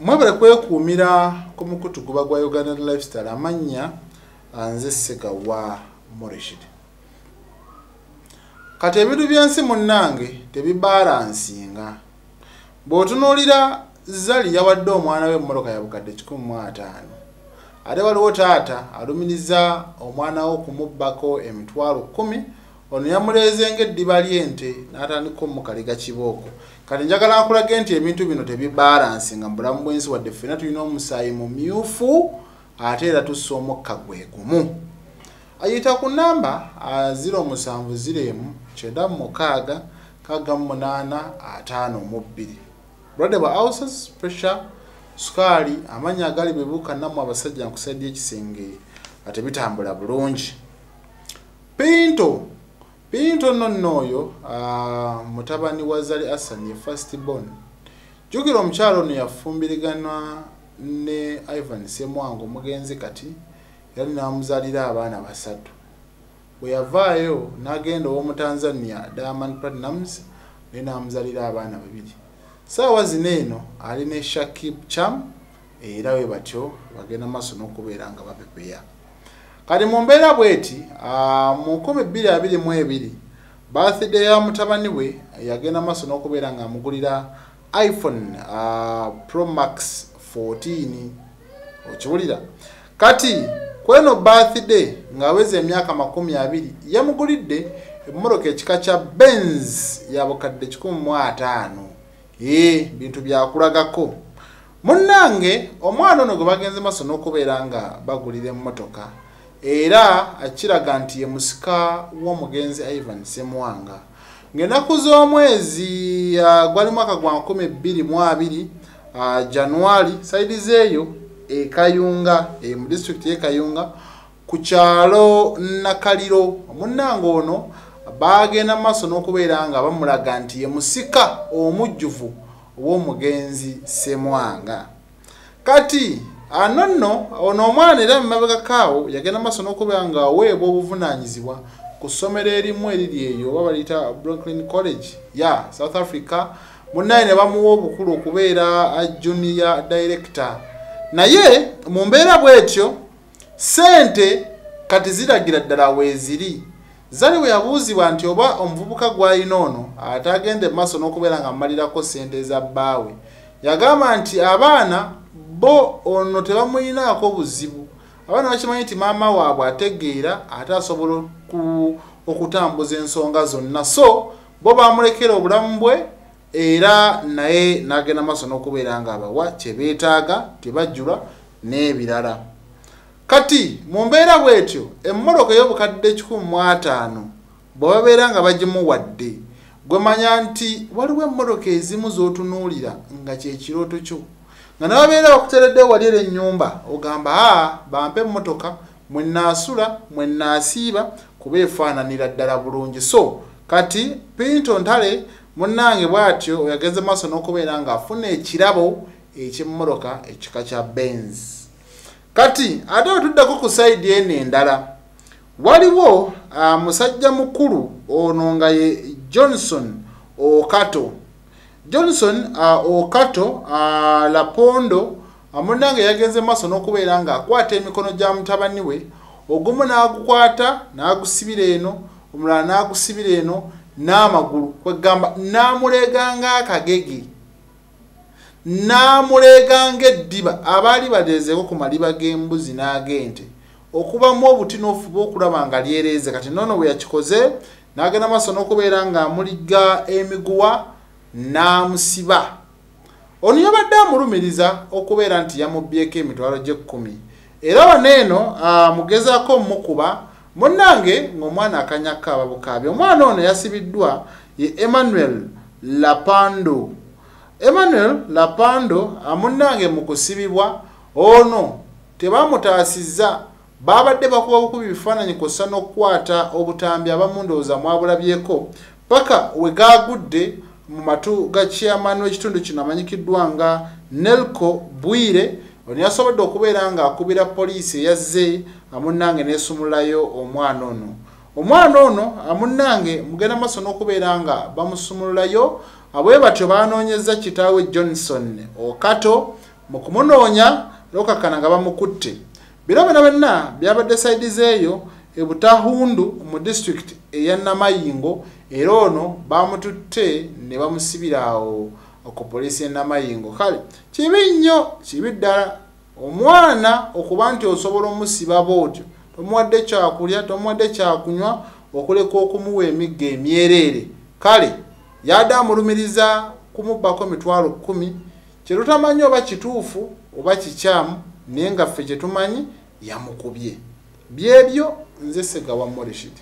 mwebale kwekuumira ku mukutu guba gwa uganda lifestyle amannya nze segawa morishid. Kati ebintu byensi munnange tebibalansinga. Bw'otunuulira zali yawadde omwana we emmoloka ya bukadde 15 ate waliwo taata alumiriza omwana we okumubbako emitwalo 1 ono yamuleeze ng'eddiba ly'ente n'atandika omukaliga kibooko. Kati njagala nkulage nti ebintu bino tebibalansinga mu bulamu bw'ensi wadde ffena tulina omusaayi mumyufu ate era tussa omukka gwe gumu. Ayita ku namba 07 96 5852 bulwadde bwa ulcers pressure sukaali amannya agali bebuuka namu abasajja nkusaidia ekisenge ate bitambula bulungi. Pinto pinto nno nno oyo mutabani wa zali asan ye first born. Jjukira omukyalo ono yafumbiriganwa ne ivan semwango omugenzi kati yali namuzaalira abaana basatu. Bwe yavaayo n'agenda ow'omutanzania diamond platinums naye namuzaalira abaana babiri. Saawa zino eno ali ne shakib cham era we batyo bagenda maaso n'okubeera nga bapepeya kati mu mbeera bweti mu 2022 birthday ya mutabani we yagenda maaso n'okubeera nga amugulira iphone uh, pro max 14 okiwulira? Kati kweno birthday ng'aweza emyaka makumi abiri yamugulidde emmoroka ekika kya benz ya bukadde 15 ee bintu byakulagako. Munnange omwana ono gwe bagenze maaso n'okubeera nga bagulira emmotoka era akiraga nti ye musika w'omugenzi ivan semwanga ng'ennaku z'omwezi uh, gwali mwaka gwa 2022 uh, januari saidi zeeyo ekayunga e, mu disitulikiti y'ekayunga ku kyalo nakaliro. Munnange ono bagenda maaso n'okubeera nga bamulaga nti ye musika omujjuvu ow'omugenzi semwanga kati ano nno ono omwana era mumabegakaawo yagenda maaso n'okubeera nga aweebwa obuvunaanyizibwa ku ssomero erimu eriri eyo oba baliyita brooklyn college. Ya south africa. Munnaye ne bamuwa obukulu okubeera junior director. Naye mu mbeera bwetyo sente kati ziragira ddala weeziri. Zali bwe yabuuzibwa nti oba omuvubuka gw'alina ono ate agende maaso n'okubeera nga amalirako sente eza bbaawe. Yagamba nti abaana bo ono tebamuyinaako buzibu abaana bakimanyi nti maama waabwe ategeera ate asobola okutambuza ensonga zonna. So bo bamulekera obulamu bwe era naye n'agenda maaso n'okubeera nga abawa kyebeetaaga tebajjula n'ebirala. Kati mu mbeera bwetyo emmoloka ey'obukadde 15 bwe babeera nga bagimuwadde gwe manya nti waliwo emmoloka ezimu z'otunuulira nga kyekirooto kyo nga nababeera bakuteredde wali era ennyumba ogamba a bampe emmotoka mwe naasula mwe naasiiba kuba efaananira ddala bulungi. So kati pinto ntale munnange bw'atyo oyageze maaso n'okubeera ng'afuna ekirabo eky'emmoloka ekika kya benz. Kati ate wetuddako ku sayidi eno endala waliwo musajja mukulu ono nga ye johnson okato johnson uh, okato uh, lapondo amunange yagenze maaso n'okubeera ng'akwata emikono gya mutabani we ogumu n'agukwata n'agusibira eno omulala n'agusibira eno n'amagulu kwegamba n'amuleeganga akagege n'amuleeganga eddiba abaali baleezeeko ku maliba g'embuzi n'ag'ente okubamu obutinoofu bw'okulaba nga lyereeze kati noono bwe yakikoze n'agenda maaso n'okubeera ng'amuliga emiguwa n'amusiba. Ono yabadde amulumiriza okubeera nti yamubbyeko emitwalo gy'ekkumi era wano eno amugezaako mukuba munnange ng'omwana akanyakka ababukaabi omwana ono yasibiddwa ye emmanuel lapando. Emmanuel lapando amunnange mu kusibibwa ono tebamutaasizza. Babadde bakuba bukubi bifaananyi kwоssa n'okukwata obutambi abamu ndowooza mwabulabyeko. Paka we gaagudde mu matu ga chairman w'ekitundu kino amanyikiddwa nga nelco bwire ono yasobodde okubeera ng'akubira poliisi eyazze amunnange neesumulayo omwana ono. Omwana ono amunnange mugenda maaso n'okubeera nga bamusumululayo abwe batyo banoonyeza kitaawe johnson okato mu kumunoonya lokakana nga bamukutte. Biro byona byonna byabadde saidi zeeyo ebutahundu mu disitulikiti eya namayingo era ono bamututte ne bamusibira awo ku poliisi enamayingo kale kibi nnyo kibi ddala. Omwana okuba nti osobola omusiba bootyo tomuwadde kyakulya tomuwadde kyakunywa okuleka okumuwa emigga emyereere. Kale yadde amulumiriza kumubbako emitwalo kkumi kyetutamanyi oba kituufu oba kikyamu naye nga ffe kyetumanyi yamukubye byebyo nze segawa morishid